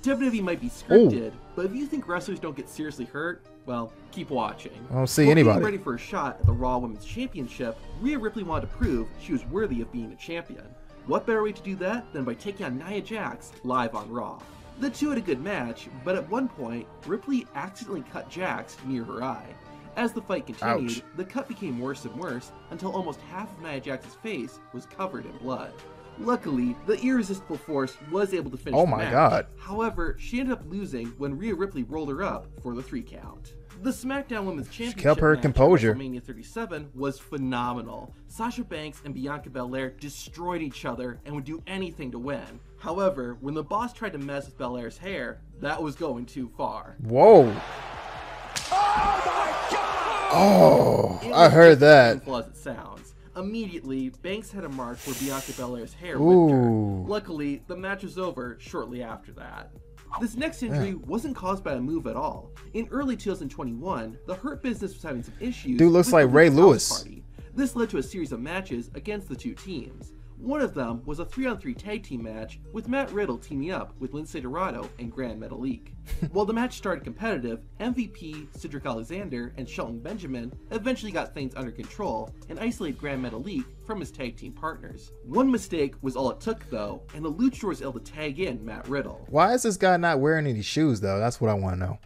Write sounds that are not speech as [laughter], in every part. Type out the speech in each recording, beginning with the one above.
WWE might be scripted, but if you think wrestlers don't get seriously hurt, well, keep watching. I don't see While anybody. Ready for a shot at the Raw Women's Championship, Rhea Ripley wanted to prove she was worthy of being a champion. What better way to do that than by taking on Nia Jax live on Raw? The two had a good match, but at one point, Ripley accidentally cut Jax near her eye. As the fight continued, Ouch. the cut became worse and worse until almost half of Nia Jax's face was covered in blood. Luckily, the irresistible force was able to finish Oh the my match. God. However, she ended up losing when Rhea Ripley rolled her up for the three count. The SmackDown Women's Championship kept her match at composure. WrestleMania 37 was phenomenal. Sasha Banks and Bianca Belair destroyed each other and would do anything to win. However, when the boss tried to mess with Belair's hair, that was going too far. Whoa. Oh, my God! Oh, I heard that. painful as it sounds. Immediately, Banks had a mark where Bianca Belair's hair whipped her. Luckily, the match was over shortly after that. This next injury wasn't caused by a move at all. In early 2021, the Hurt Business was having some issues. Dude looks with like the Ray Lewis. Party. This led to a series of matches against the two teams. One of them was a 3 on 3 tag team match with Matt Riddle teaming up with Lince Dorado and Grand Metalik. [laughs] While the match started competitive, MVP, Cedric Alexander, and Shelton Benjamin eventually got things under control and isolated Grand Metalik from his tag team partners. One mistake was all it took though, and the Luchador was able to tag in Matt Riddle. Why is this guy not wearing any shoes though? That's what I want to know.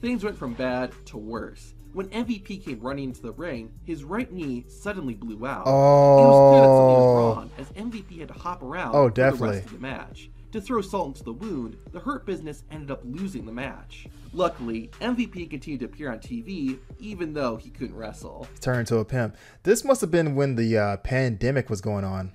Things went from bad to worse. When MVP came running into the ring, his right knee suddenly blew out. It was clear that something Oh. was wrong, as MVP had to hop around Oh, for the definitely. rest of the match. To throw salt into the wound, the Hurt Business ended up losing the match. Luckily, MVP continued to appear on TV, even though he couldn't wrestle. Turned to a pimp. This must have been when the uh, pandemic was going on.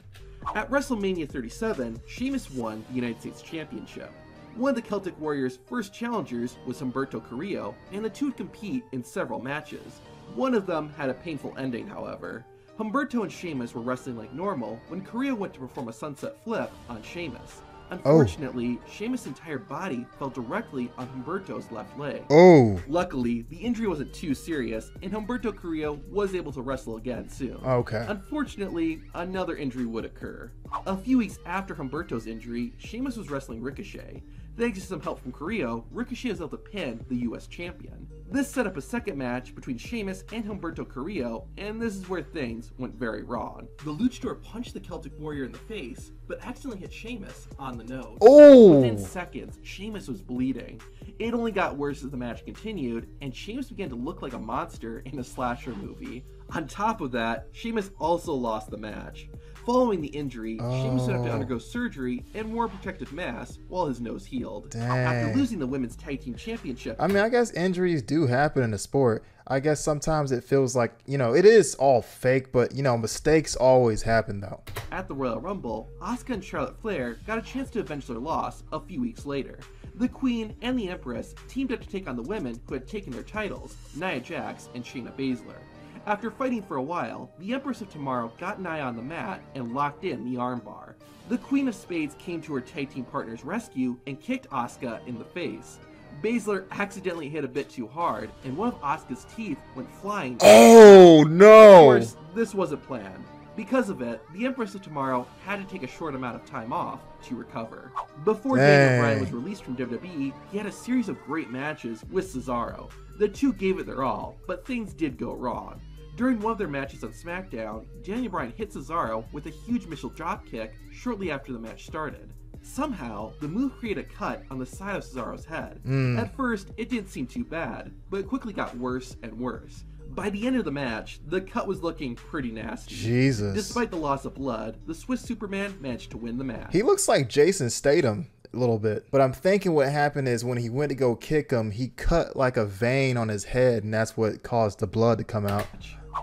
At WrestleMania 37, Sheamus won the United States Championship. One of the Celtic Warriors' first challengers was Humberto Carrillo, and the two would compete in several matches. One of them had a painful ending, however. Humberto and Sheamus were wrestling like normal when Carrillo went to perform a sunset flip on Sheamus. Oh. Unfortunately, Sheamus' entire body fell directly on Humberto's left leg. Oh. Luckily, the injury wasn't too serious, and Humberto Carrillo was able to wrestle again soon. Oh, okay. Unfortunately, another injury would occur. A few weeks after Humberto's injury, Sheamus was wrestling Ricochet. Thanks to some help from Carrillo, Ricochet was able to pin the US champion. This set up a second match between Sheamus and Humberto Carrillo, and this is where things went very wrong. The luchador punched the Celtic Warrior in the face, but accidentally hit Sheamus on the nose. Oh. Within seconds, Sheamus was bleeding. It only got worse as the match continued, and Sheamus began to look like a monster in a slasher movie. On top of that, Sheamus also lost the match. Following the injury, Sheamus would have to Oh. undergo surgery and wore a protective mask while his nose healed. Dang. After losing the Women's Tag Team Championship, I mean, I guess injuries do happen in the sport. I guess sometimes it feels like, you know, it is all fake, but, you know, mistakes always happen, though. At the Royal Rumble, Asuka and Charlotte Flair got a chance to avenge their loss a few weeks later. The Queen and the Empress teamed up to take on the women who had taken their titles, Nia Jax and Shayna Baszler. After fighting for a while, the Empress of Tomorrow got Nia on the mat and locked in the armbar. The Queen of Spades came to her tag team partner's rescue and kicked Asuka in the face. Baszler accidentally hit a bit too hard, and one of Asuka's teeth went flying Oh, no! of course, this wasn't planned. Because of it, the Empress of Tomorrow had to take a short amount of time off to recover. Before Daniel Dang. Bryan was released from WWE, he had a series of great matches with Cesaro. The two gave it their all, but things did go wrong. During one of their matches on SmackDown, Daniel Bryan hit Cesaro with a huge missile dropkick shortly after the match started. Somehow, the move created a cut on the side of Cesaro's head. Mm. At first, it didn't seem too bad, but it quickly got worse and worse. By the end of the match, the cut was looking pretty nasty. Jesus. Despite the loss of blood, the Swiss Superman managed to win the match. He looks like Jason Statham a little bit. But I'm thinking what happened is when he went to go kick him, he cut like a vein on his head, and that's what caused the blood to come out.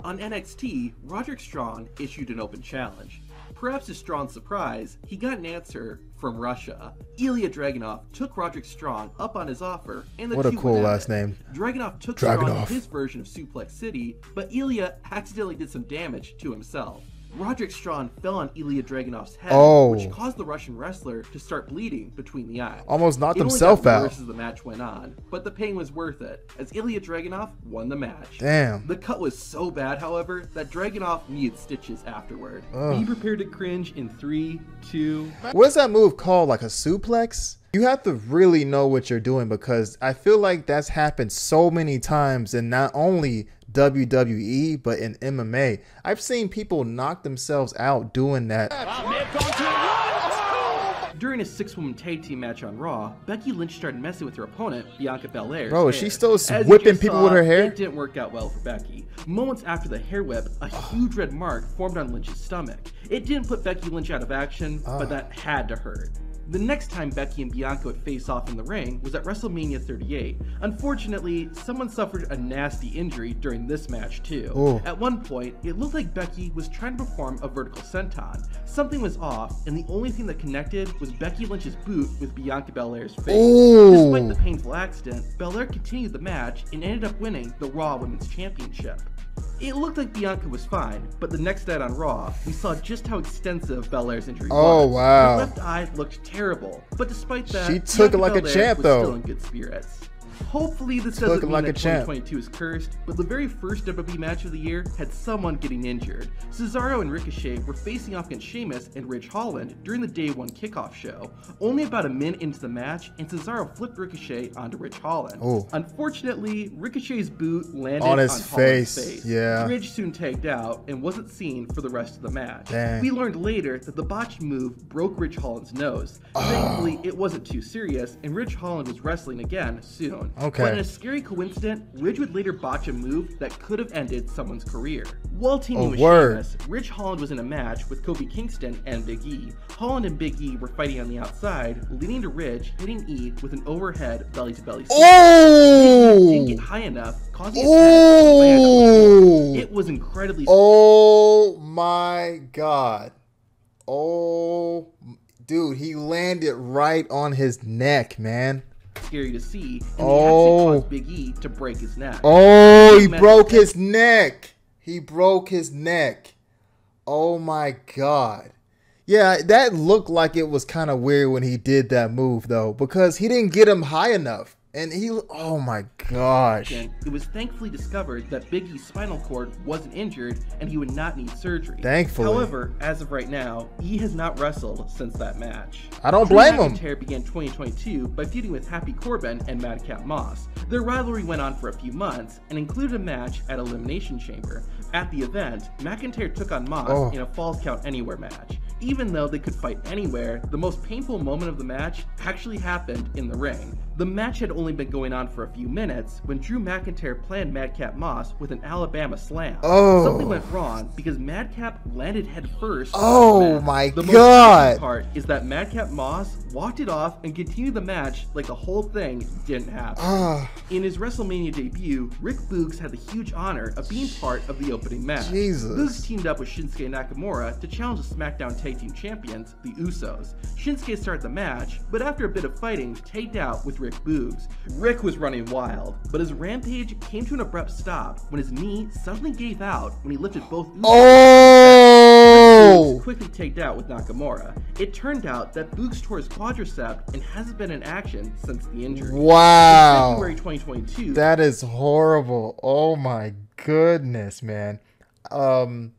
On NXT, Roderick Strong issued an open challenge. Perhaps to Strong's surprise, he got an answer from Russia. Ilya Dragunov took Roderick Strong up on his offer, and the What a cool last it. name. Dragunov took Strong Dragunov. to his version of Suplex City, but Ilya accidentally did some damage to himself. Roderick Strong fell on Ilya Dragunov's head, Oh. which caused the Russian wrestler to start bleeding between the eyes. Almost knocked himself out. worse as the match went on, but the pain was worth it, as Ilya Dragunov won the match. Damn. The cut was so bad, however, that Dragunov needed stitches afterward. Be prepared to cringe in three, two, What is that move called? Like a suplex? You have to really know what you're doing because I feel like that's happened so many times in not only WWE but in MMA. I've seen people knock themselves out doing that. During a six-woman tag team match on Raw, Becky Lynch started messing with her opponent, Bianca Belair. Bro, is she still whipping people with her hair? It didn't work out well for Becky. Moments after the hair whip, a huge red mark formed on Lynch's stomach. It didn't put Becky Lynch out of action, but ah. that had to hurt. The next time Becky and Bianca would face off in the ring was at WrestleMania 38. Unfortunately, someone suffered a nasty injury during this match too. Ooh. At one point, it looked like Becky was trying to perform a vertical senton. Something was off, and the only thing that connected was Becky Lynch's boot with Bianca Belair's face. Ooh. Despite the painful accident, Belair continued the match and ended up winning the Raw Women's Championship. It looked like Bianca was fine, but the next night on Raw, we saw just how extensive Belair's injury Oh, was. wow. Her left eye looked terrible, but despite that, She took Bianca it like a champ, though. Still in good spirits. Hopefully, this doesn't mean like a that champ. 2022 is cursed, but the very first WWE match of the year had someone getting injured. Cesaro and Ricochet were facing off against Sheamus and Ridge Holland during the day one kickoff show. Only about a minute into the match, and Cesaro flipped Ricochet onto Ridge Holland. Oh. Unfortunately, Ricochet's boot landed On his Holland's face, face. yeah. Ridge soon tagged out and wasn't seen for the rest of the match. Dang. We learned later that the botched move broke Ridge Holland's nose. Thankfully, ah. it wasn't too serious, and Ridge Holland was wrestling again soon. Okay. But in a scary coincidence, Ridge would later botch a move that could have ended someone's career. While teaming Oh, with word. Sheamus, Ridge Holland was in a match with Kofi Kingston and Big E. Holland and Big E were fighting on the outside, leading to Ridge hitting E with an overhead belly-to-belly suplex. Oh! Didn't get Oh! high enough, causing his head to oh! land on the Oh! It was incredibly Oh my god. Oh, dude, he landed right on his neck, man. Scary to see, and Oh. the accident caused Big E to break his neck. Oh, he Big broke his neck. He broke his neck. Oh my god. Yeah, that looked like it was kind of weird when he did that move though, because he didn't get him high enough. And he, oh my gosh. It was thankfully discovered that Big E's spinal cord wasn't injured and he would not need surgery. Thankfully. However, as of right now, E has not wrestled since that match. I don't Drew blame him. McIntyre began 2022 by feuding with Happy Corbin and Madcap Moss. Their rivalry went on for a few months and included a match at Elimination Chamber. At the event, McIntyre took on Moss Oh. in a Falls Count Anywhere match. Even though they could fight anywhere, the most painful moment of the match actually happened in the ring. The match had only been going on for a few minutes when Drew McIntyre planned Madcap Moss with an Alabama slam. Oh. Something went oh. wrong because Madcap landed headfirst. Oh the my the God. Most part is that Madcap Moss walked it off and continued the match like the whole thing didn't happen. Ah, In his WrestleMania debut, Rick Boogs had the huge honor of being part of the opening match. Jesus. Boogs teamed up with Shinsuke Nakamura to challenge the SmackDown Tag Team Champions, the Usos. Shinsuke started the match, but after a bit of fighting, tagged out with Rick Boogs. Rick was running wild, but his rampage came to an abrupt stop when his knee suddenly gave out when he lifted both Usos. Boogs quickly tagged out with Nakamura. It turned out that Boogs tore his quadricep and hasn't been in action since the injury. wow. February 2022, That is horrible. Oh my goodness, man. Um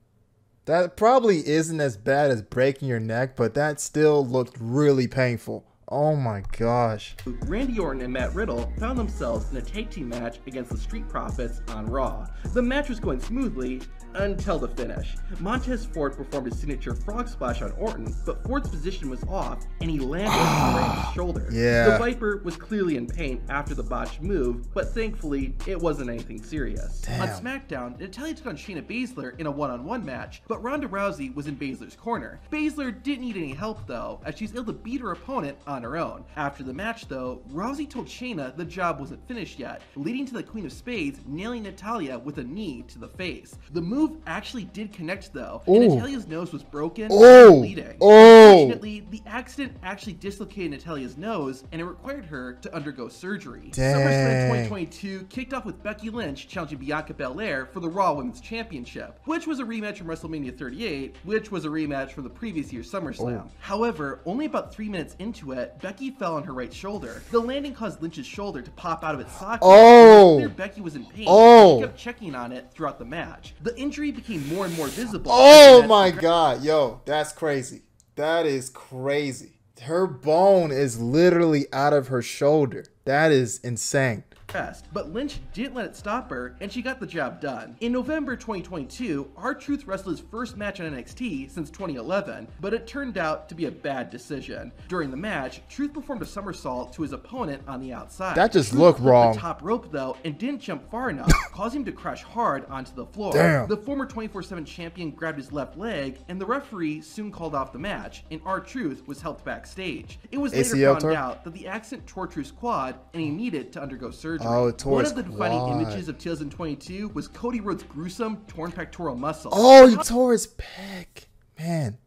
that probably isn't as bad as breaking your neck, but that still looked really painful. Oh my gosh. Randy Orton and Matt Riddle found themselves in a tag team match against the Street Profits on Raw. The match was going smoothly until the finish. Montez Ford performed his signature frog splash on Orton, but Ford's position was off and he landed on [sighs] Randy's shoulder. Yeah. The Viper was clearly in pain after the botched move, but thankfully it wasn't anything serious. Damn. On SmackDown, Natalya took on Shayna Baszler in a one-on-one match, but Ronda Rousey was in Baszler's corner. Baszler didn't need any help though, as she's able to beat her opponent on her own. After the match, though, Rousey told Shayna the job wasn't finished yet, leading to the Queen of Spades nailing Natalya with a knee to the face. The move actually did connect, though, and Ooh. Natalya's nose was broken Oh. and bleeding. Oh. Unfortunately, the accident actually dislocated Natalya's nose, and it required her to undergo surgery. SummerSlam 2022 kicked off with Becky Lynch challenging Bianca Belair for the Raw Women's Championship, which was a rematch from WrestleMania 38, which was a rematch from the previous year's SummerSlam. Oh. However, only about three minutes into it, Becky fell on her right shoulder. The landing caused Lynch's shoulder to pop out of its socket. Oh. clear Becky was in pain. Oh. She kept checking on it throughout the match. The injury became more and more visible. Oh my god, yo, that's crazy. That is crazy. Her bone is literally out of her shoulder. That is insane. Best, but Lynch didn't let it stop her, and she got the job done. In November 2022, R-Truth wrestled his first match on NXT since 2011, but it turned out to be a bad decision. During the match, Truth performed a somersault to his opponent on the outside. That just Truth looked wrong. The top rope though, and didn't jump far enough, [coughs] causing him to crash hard onto the floor. Damn. The former 24/7 champion grabbed his left leg, and the referee soon called off the match, and R-Truth was helped backstage. It was later found tore? out that the accident tore Truth's quad, and he needed to undergo surgery. Oh, tore One his of the defining quad. images of 2022 was Cody Rhodes' gruesome torn pectoral muscle. Oh, you tore his pec. Man.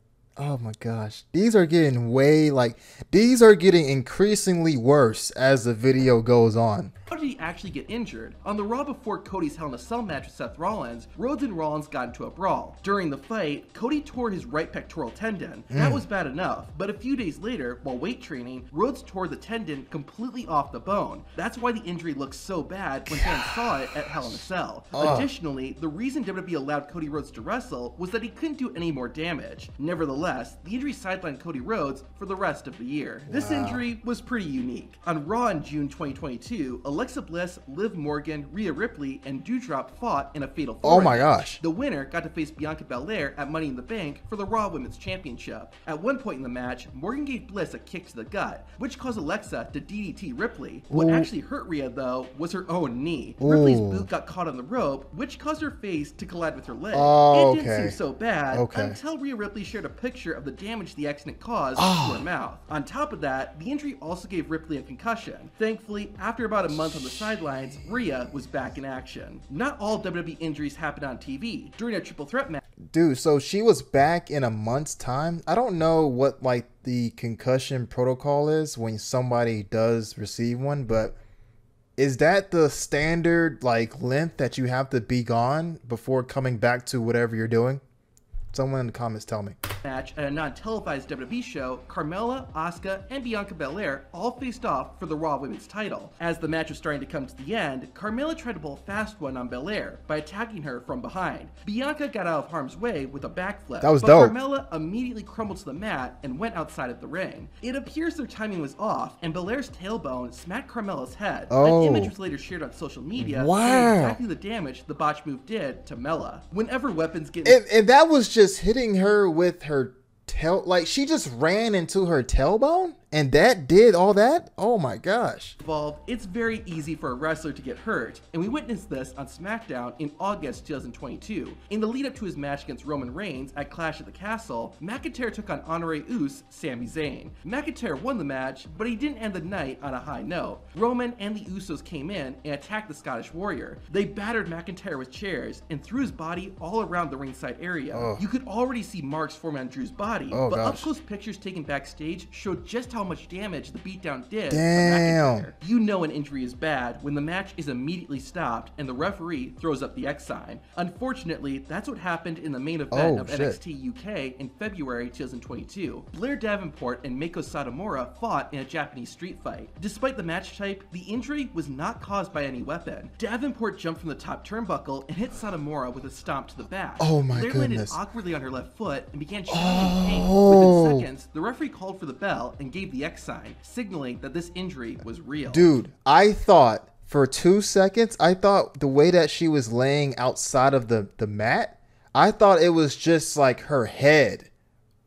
Oh my gosh. These are getting way like these are getting increasingly worse as the video goes on. How did he actually get injured? On the Raw before Cody's Hell in a Cell match with Seth Rollins, Rhodes and Rollins got into a brawl. During the fight, Cody tore his right pectoral tendon. That mm. was bad enough, but a few days later, while weight training, Rhodes tore the tendon completely off the bone. That's why the injury looks so bad when fans saw it at Hell in a Cell. [sighs] Additionally, the reason WWE allowed Cody Rhodes to wrestle was that he couldn't do any more damage. Nevertheless, the injury sidelined Cody Rhodes for the rest of the year. This injury was pretty unique. On Raw in June 2022, Alexa Bliss, Liv Morgan, Rhea Ripley, and Doudrop fought in a fatal Oh four my gosh. The winner got to face Bianca Belair at Money in the Bank for the Raw Women's Championship. At one point in the match, Morgan gave Bliss a kick to the gut, which caused Alexa to DDT Ripley. What Ooh. actually hurt Rhea, though, was her own knee. Ripley's boot got caught on the rope, which caused her face to collide with her leg. Oh, it didn't oh, okay. seem so bad Okay. until Rhea Ripley shared a picture of the damage the accident caused Ah. to her mouth. On top of that, the injury also gave Ripley a concussion. Thankfully, after about a month on the sidelines, Rhea was back in action. Not all WWE injuries happen on TV. During a triple threat match, Dude, so she was back in a month's time. I don't know what like the concussion protocol is when somebody does receive one, but is that the standard like length that you have to be gone before coming back to whatever you're doing? Someone in the comments tell me. Match at a non-televised WWE show, Carmella, Asuka, and Bianca Belair all faced off for the Raw Women's title. As the match was starting to come to the end, Carmella tried to pull a fast one on Belair by attacking her from behind. Bianca got out of harm's way with a backflip. That was but dope. Carmella immediately crumbled to the mat and went outside of the ring. It appears their timing was off, and Belair's tailbone smacked Carmella's head. Oh. An image was later shared on social media Wow. showing exactly the damage the botch move did to Mella. Whenever weapons get And, and that was just hitting her with her tail. Like she just ran into her tailbone, and that did all that. Oh my gosh. involved, it's very easy for a wrestler to get hurt, and we witnessed this on SmackDown in August 2022. In the lead up to his match against Roman Reigns at Clash at the Castle, McIntyre took on Honorary Uce, Sami Zayn. McIntyre won the match, but he didn't end the night on a high note. Roman and the Usos came in and attacked the Scottish Warrior. They battered McIntyre with chairs and threw his body all around the ringside area. Ugh. You could already see marks forming on Drew's body, Oh, but up close pictures taken backstage showed just how much damage the beatdown did. Damn. You know an injury is bad when the match is immediately stopped and the referee throws up the X sign. Unfortunately, that's what happened in the main event Oh, of shit. NXT UK in February 2022. Blair Davenport and Meiko Satomura fought in a Japanese street fight. Despite the match type, the injury was not caused by any weapon. Davenport jumped from the top turnbuckle and hit Satomura with a stomp to the back. Oh my Blair goodness. landed awkwardly on her left foot and began shouting in pain. Oh. Within seconds, the referee called for the bell and gave the X sign, signaling that this injury was real. Dude, I thought for two seconds, I thought the way that she was laying outside of the, the mat, I thought it was just like her head.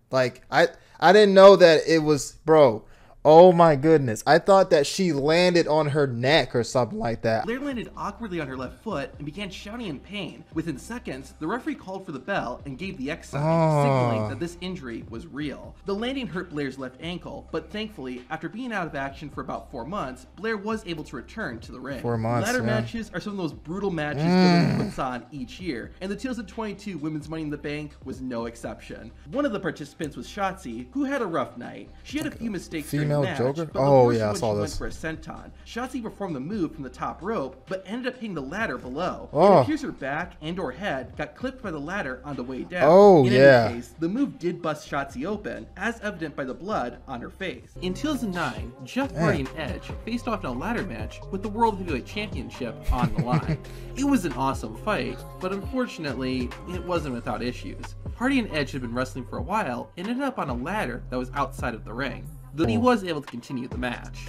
Like I I didn't know that it was bro. Oh my goodness. I thought that she landed on her neck or something like that. Blair landed awkwardly on her left foot and began shouting in pain. Within seconds, the referee called for the bell and gave the X sign, Oh. signaling that this injury was real. The landing hurt Blair's left ankle, but thankfully, after being out of action for about four months, Blair was able to return to the ring. Four months, Ladder yeah. matches are some of the most brutal matches WWE mm. puts on each year, and the 2022 Women's Money in the Bank was no exception. One of the participants was Shotzi, who had a rough night. She had a few mistakes during female match, Joker? Oh, yeah, I saw this. for a senton. Shotzi performed the move from the top rope, but ended up hitting the ladder below. Oh. It appears her back and or head got clipped by the ladder on the way down. Oh, In yeah. any case, the move did bust Shotzi open, as evident by the blood on her face. In 2009, Jeff Hardy and Edge faced off in a ladder match with the World Heavyweight Championship on the line. [laughs] it was an awesome fight, but unfortunately, it wasn't without issues. Hardy and Edge had been wrestling for a while and ended up on a ladder that was outside of the ring, though he hmm. was able to continue the match.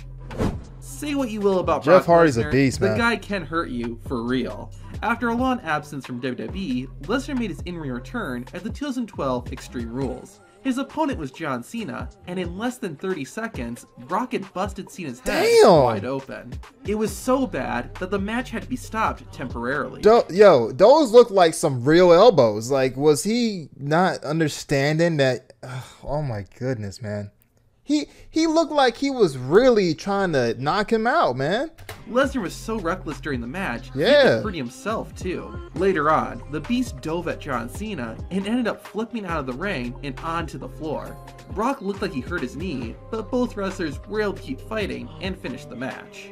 Say what you will about Jeff Brock Hardy's a Lesnar, beast, the guy can hurt you for real. After a long absence from WWE, Lesnar made his in-ring return at the 2012 Extreme Rules. His opponent was John Cena, and in less than 30 seconds, Brock had busted Cena's head Damn. wide open. It was so bad that the match had to be stopped temporarily. Tho- Yo, those look like some real elbows. Like, was he not understanding that? [sighs] oh my goodness, man. He he looked like he was really trying to knock him out, man. Lesnar was so reckless during the match, Yeah. to hurt himself too. Later on, the Beast dove at John Cena and ended up flipping out of the ring and onto the floor. Brock looked like he hurt his knee, but both wrestlers were able to keep fighting and finish the match.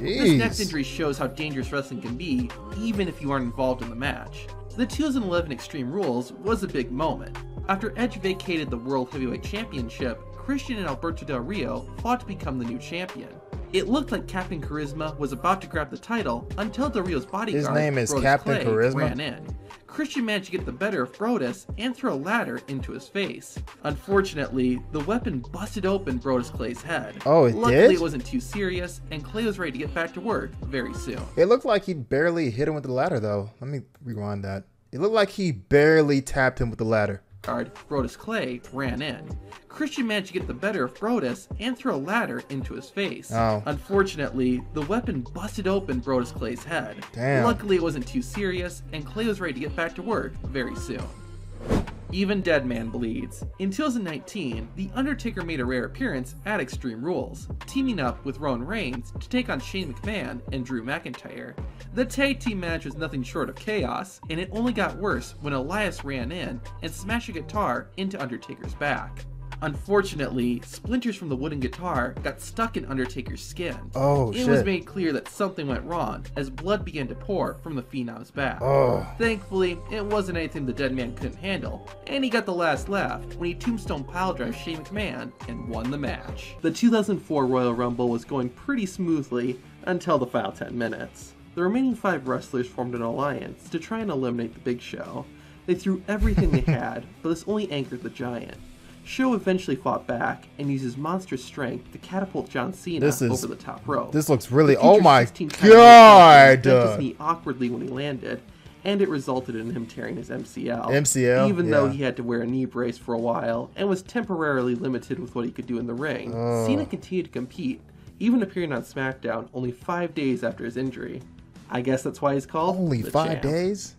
This next injury shows how dangerous wrestling can be, even if you aren't involved in the match. The 2011 Extreme Rules was a big moment. After Edge vacated the World Heavyweight Championship, Christian and Alberto Del Rio fought to become the new champion. It looked like Captain Charisma was about to grab the title until Del Rio's bodyguard, name is Brodus Captain Clay, Charisma? ran in. Christian managed to get the better of Brodus and throw a ladder into his face. Unfortunately, the weapon busted open Brodus Clay's head. Oh, it Luckily, did? it wasn't too serious, and Clay was ready to get back to work very soon. It looked like he barely hit him with the ladder, though. Let me rewind that. It looked like he barely tapped him with the ladder. Guard Brodus Clay ran in. Christian managed to get the better of Brodus and throw a ladder into his face. Oh. Unfortunately, the weapon busted open Brodus Clay's head. Damn. Luckily, it wasn't too serious, and Clay was ready to get back to work very soon. Even Dead Man bleeds. In 2019, The Undertaker made a rare appearance at Extreme Rules, teaming up with Roman Reigns to take on Shane McMahon and Drew McIntyre. The tag team match was nothing short of chaos, and it only got worse when Elias ran in and smashed a guitar into Undertaker's back. Unfortunately, splinters from the wooden guitar got stuck in Undertaker's skin. Oh, it was made clear that something went wrong as blood began to pour from the Phenom's back. Oh. Thankfully, it wasn't anything the dead man couldn't handle, and he got the last laugh when he tombstone piledrive Shane McMahon and won the match. The 2004 Royal Rumble was going pretty smoothly until the final 10 minutes. The remaining five wrestlers formed an alliance to try and eliminate the Big Show. They threw everything they [laughs] had, but this only angered the Giant. Show eventually fought back and used his monstrous strength to catapult John Cena This is- over the top rope. This looks really. Oh my god! bent his knee awkwardly when he landed, and it resulted in him tearing his MCL. MCL? Even though he had to wear a knee brace for a while and was temporarily limited with what he could do in the ring, Oh. Cena continued to compete, even appearing on SmackDown only five days after his injury. I guess that's why he's called Only the five Champ. days.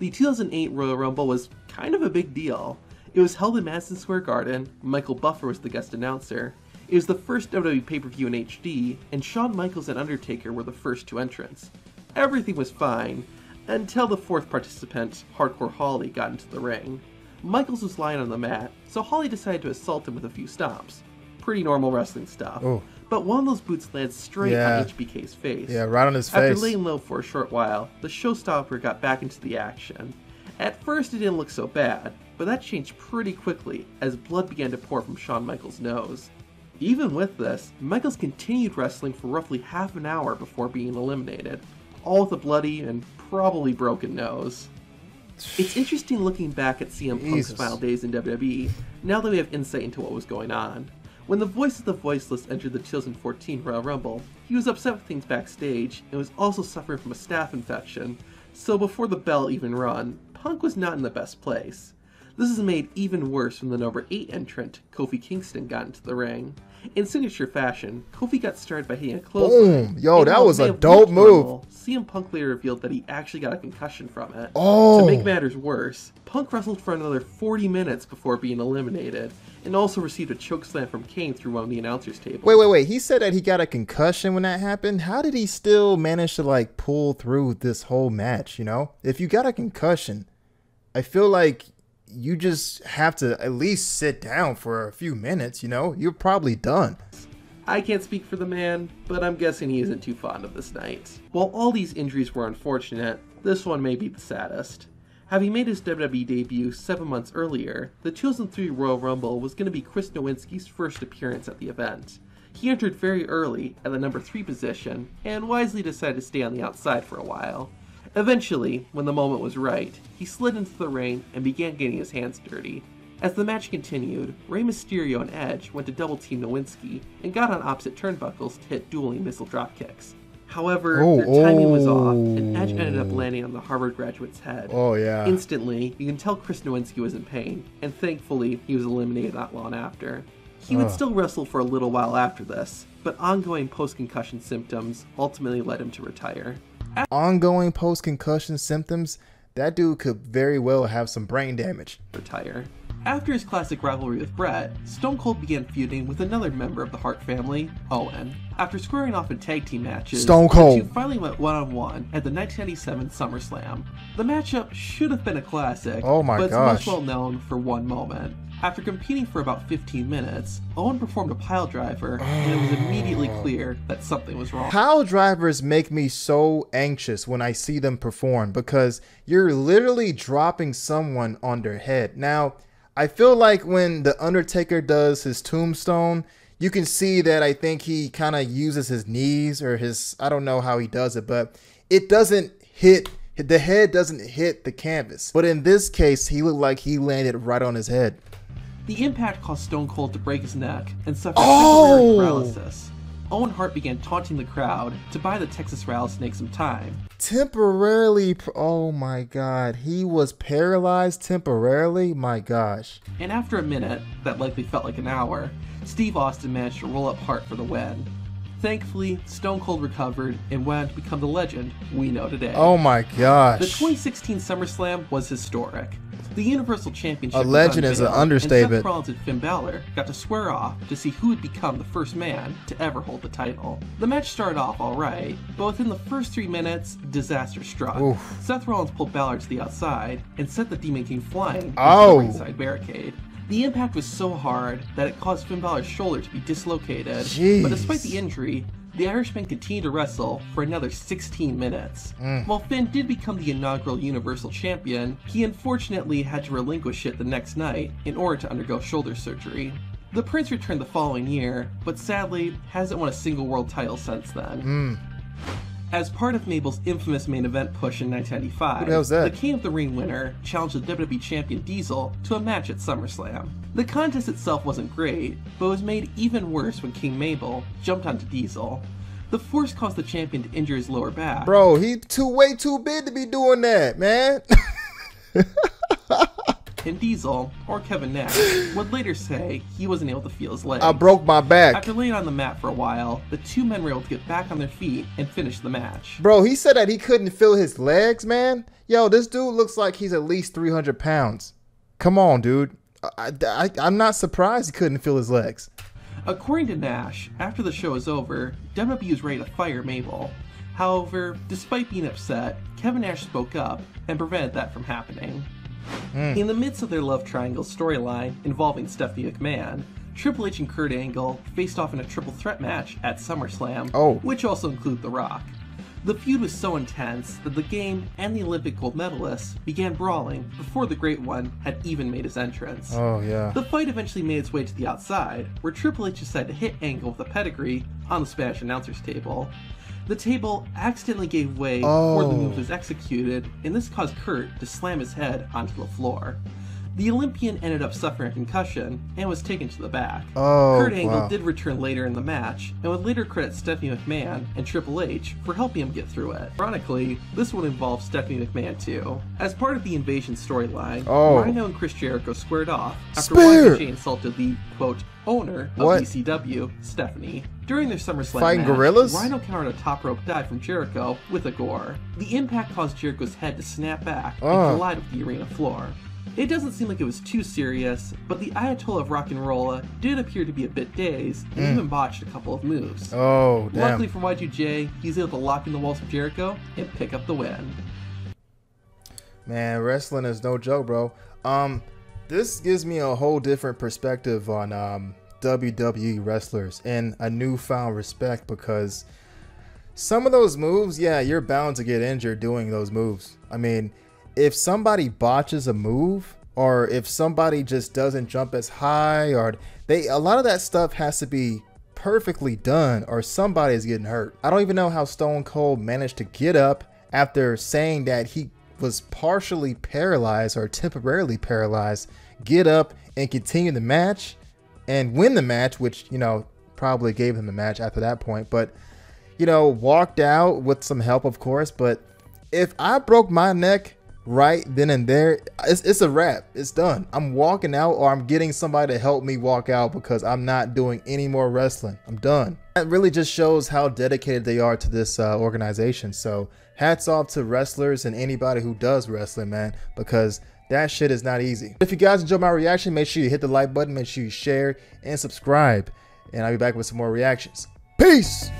The 2008 Royal Rumble was kind of a big deal. It was held in Madison Square Garden. Michael Buffer was the guest announcer. It was the first WWE pay per view in HD, and Shawn Michaels and Undertaker were the first two entrants. Everything was fine until the fourth participant, Hardcore Holly, got into the ring. Michaels was lying on the mat, so Holly decided to assault him with a few stomps. Pretty normal wrestling stuff. Oh. But one of those boots landed straight Yeah. on HBK's face. Yeah, right on his After face. laying low for a short while, the showstopper got back into the action. At first, it didn't look so bad, but that changed pretty quickly as blood began to pour from Shawn Michaels' nose. Even with this, Michaels continued wrestling for roughly half an hour before being eliminated, all with a bloody and probably broken nose. It's interesting looking back at CM Punk's Jesus. final days in WWE now that we have insight into what was going on. When the voice of the voiceless entered the 2014 Royal Rumble, he was upset with things backstage and was also suffering from a staph infection, so before the bell even run, Punk was not in the best place. This is made even worse when the number 8 entrant, Kofi Kingston, got into the ring. In signature fashion, Kofi got started by hitting a clothesline. Boom. Yo, that was a dope move. normal, CM Punk later revealed that he actually got a concussion from it. Oh. To make matters worse, Punk wrestled for another 40 minutes before being eliminated, and also received a chokeslam from Kane through one of the announcers' tables. Wait, wait, wait. He said that he got a concussion when that happened. How did he still manage to like pull through this whole match, you know? If you got a concussion, I feel like you just have to at least sit down for a few minutes, you know? You're probably done. I can't speak for the man, but I'm guessing he isn't too fond of this night. While all these injuries were unfortunate, this one may be the saddest. Having made his WWE debut seven months earlier, the 2003 Royal Rumble was going to be Chris Nowinski's first appearance at the event. He entered very early at the number 3 position and wisely decided to stay on the outside for a while. Eventually, when the moment was right, he slid into the ring and began getting his hands dirty. As the match continued, Rey Mysterio and Edge went to double team Nowinski and got on opposite turnbuckles to hit dueling missile drop kicks. However, Oh, their timing was off, oh. and Edge ended up landing on the Harvard graduate's head. Oh, yeah. Instantly, you can tell Chris Nowinski was in pain, and thankfully, he was eliminated not long after. He would Ugh. still wrestle for a little while after this, but ongoing post concussion symptoms ultimately led him to retire. Ongoing post concussion symptoms, that dude could very well have some brain damage. retire. After his classic rivalry with Bret, Stone Cold began feuding with another member of the Hart family, Owen. After squaring off in tag team matches, Stone Cold the two finally went one on one at the 1997 SummerSlam. The matchup should have been a classic, Oh my but it's gosh. most well known for one moment. After competing for about 15 minutes, Owen performed a pile driver, and it was immediately oh. clear that something was wrong. Pile drivers make me so anxious when I see them perform because you're literally dropping someone on their head. Now, I feel like when The Undertaker does his tombstone, you can see that I think he kind of uses his knees or his, I don't know how he does it, but it doesn't hit, the head doesn't hit the canvas. But in this case, he looked like he landed right on his head. The impact caused Stone Cold to break his neck and suffer Oh! temporary paralysis. Owen Hart began taunting the crowd to buy the Texas rattlesnake some time. Temporarily, oh my god, he was paralyzed temporarily? My gosh. And after a minute, that likely felt like an hour, Steve Austin managed to roll up Hart for the win. Thankfully, Stone Cold recovered and went on to become the legend we know today. Oh my gosh. The 2016 SummerSlam was historic. The Universal Championship A legend is an understatement. And Seth Rollins and Finn Balor got to square off to see who would become the first man to ever hold the title. The match started off alright, but within the first three minutes, disaster struck. Oof. Seth Rollins pulled Balor to the outside and sent the Demon King flying into Oh. the ringside barricade. The impact was so hard that it caused Finn Balor's shoulder to be dislocated. Jeez. But despite the injury, the Irishman continued to wrestle for another 16 minutes. Mm. While Finn did become the inaugural Universal Champion, he unfortunately had to relinquish it the next night in order to undergo shoulder surgery. The Prince returned the following year, but sadly hasn't won a single world title since then. Mm. As part of Mabel's infamous main event push in 1995, the the King of the Ring winner challenged the WWE Champion Diesel to a match at SummerSlam. The contest itself wasn't great, but was made even worse when King Mabel jumped onto Diesel. The force caused the champion to injure his lower back, Bro, he too way too big to be doing that, man. [laughs] and Diesel, or Kevin Nash, would later say he wasn't able to feel his legs. I broke my back. After laying on the mat for a while, the two men were able to get back on their feet and finish the match. Bro, he said that he couldn't feel his legs, man. Yo, this dude looks like he's at least 300 pounds. Come on, dude. I, I, I'm not surprised he couldn't feel his legs. According to Nash, after the show is over, WWE was ready to fire Mabel. However, despite being upset, Kevin Nash spoke up and prevented that from happening. Hmm. In the midst of their love triangle storyline involving Stephanie McMahon, Triple H and Kurt Angle faced off in a triple threat match at SummerSlam, Oh. which also included The Rock. The feud was so intense that the game and the Olympic gold medalists began brawling before the Great One had even made his entrance. Oh, yeah. The fight eventually made its way to the outside, where Triple H decided to hit Angle with a pedigree on the Spanish announcer's table. The table accidentally gave way before the Oh. move was executed, and this caused Kurt to slam his head onto the floor. The Olympian ended up suffering a concussion and was taken to the back. Oh, Kurt Angle wow. did return later in the match and would later credit Stephanie McMahon and Triple H for helping him get through it. Ironically, this one involved Stephanie McMahon too. As part of the invasion storyline, Oh. Rhino and Chris Jericho squared off after Spear! Y2J insulted the quote owner of What? ECW, Stephanie. During their SummerSlam Fighting match, gorillas? Rhino countered a top rope dive from Jericho with a gore. The impact caused Jericho's head to snap back Oh. and ah. collide with the arena floor. It doesn't seem like it was too serious, but the Ayatollah of Rock and Rolla did appear to be a bit dazed and even botched a couple of moves. Oh, damn. Luckily for Y2J, he's able to lock in the walls of Jericho and pick up the win. Man, wrestling is no joke, bro. Um, this gives me a whole different perspective on um WWE wrestlers and a newfound respect because some of those moves, yeah, you're bound to get injured doing those moves. I mean, if somebody botches a move or if somebody just doesn't jump as high or they a lot of that stuff has to be perfectly done or somebody is getting hurt. I don't even know how Stone Cold managed to get up after saying that he was partially paralyzed or temporarily paralyzed, get up and continue the match and win the match, which, you know, probably gave him the match after that point. But, you know, walked out with some help, of course. But if I broke my neck right then and there, it's, it's a wrap. It's done. I'm walking out or I'm getting somebody to help me walk out because I'm not doing any more wrestling. I'm done. That really just shows how dedicated they are to this uh, organization. So hats off to wrestlers and anybody who does wrestling, man, because that shit is not easy. If you guys enjoyed my reaction, make sure you hit the like button, make sure you share and subscribe. And I'll be back with some more reactions. Peace!